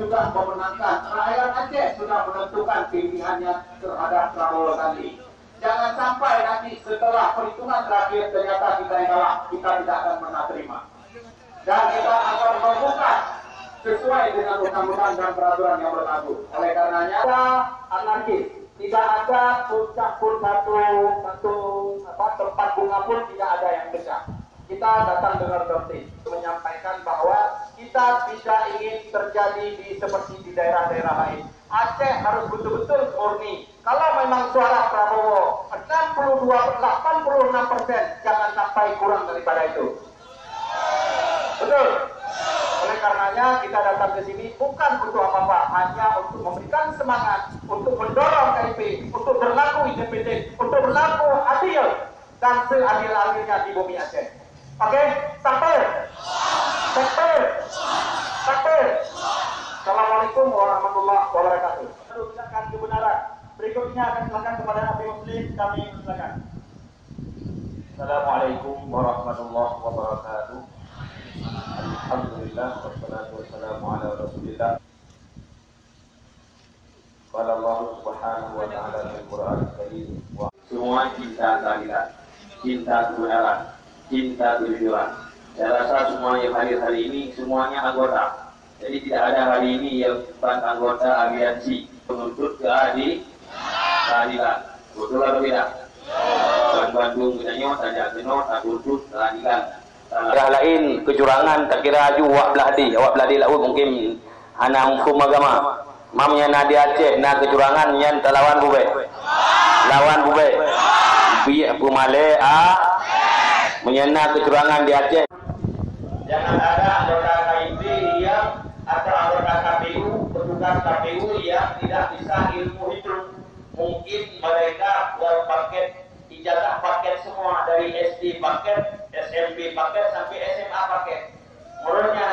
sudah memenangkan, rakyat Aceh sudah menentukan pilihannya terhadap Prabowo Sandi. Jangan sampai nanti setelah perhitungan terakhir ternyata kita yang kalah, kita tidak akan pernah terima. Dan kita akan membuka sesuai dengan undang-undang dan peraturan yang berlaku. Oleh karenanya, ada anarkis, tidak ada puncak pun satu satu apa tempat bunga pun tidak ada yang besar. Kita datang dengan tertib menyampaikan bahwa kita tidak ingin terjadi di seperti di daerah-daerah lain. Aceh harus betul-betul murni. Kalau memang suara Prabowo 62 86 persen, jangan sampai kurang daripada itu. Betul. Oleh karenanya kita datang ke sini bukan untuk apa-apa, hanya untuk memberikan semangat, untuk mendorong KIP, untuk berlaku independen, untuk berlaku adil dan seadil-adilnya di bumi Aceh. Oke, sampai. Sampai. Sampai. Assalamualaikum warahmatullahi wabarakatuh. Silakan kebenaran. Berikutnya akan silakan kepada Nabi Muslim kami silakan. Assalamualaikum warahmatullahi wabarakatuh. Alhamdulillah wassalatu wassalamu ala Rasulillah. Qala Allah Subhanahu wa taala dalam Quran Karim wa semua cinta keadilan, cinta kebenaran, cinta kejujuran. Saya rasa semua yang hadir hari ini semuanya anggota. Jadi tidak ada hari ini yang bukan anggota aliansi penuntut keadilan. Keadilan. Betul atau tidak? Bukan Bandung, Binanyo, Tanjak Beno, Taburtut, keadilan. Daerah lain kecurangan tak kira aju awak beladi awak beladi laut mungkin anak hukum agama mamnya na di Aceh na kecurangan yang terlawan bube lawan bube biar pumale a menyena kecurangan di Aceh Jangan ada KPU yang tidak bisa ilmu hitung. Mungkin mereka buat paket ijazah paket semua dari SD paket, SMP paket sampai SMA paket. Menurutnya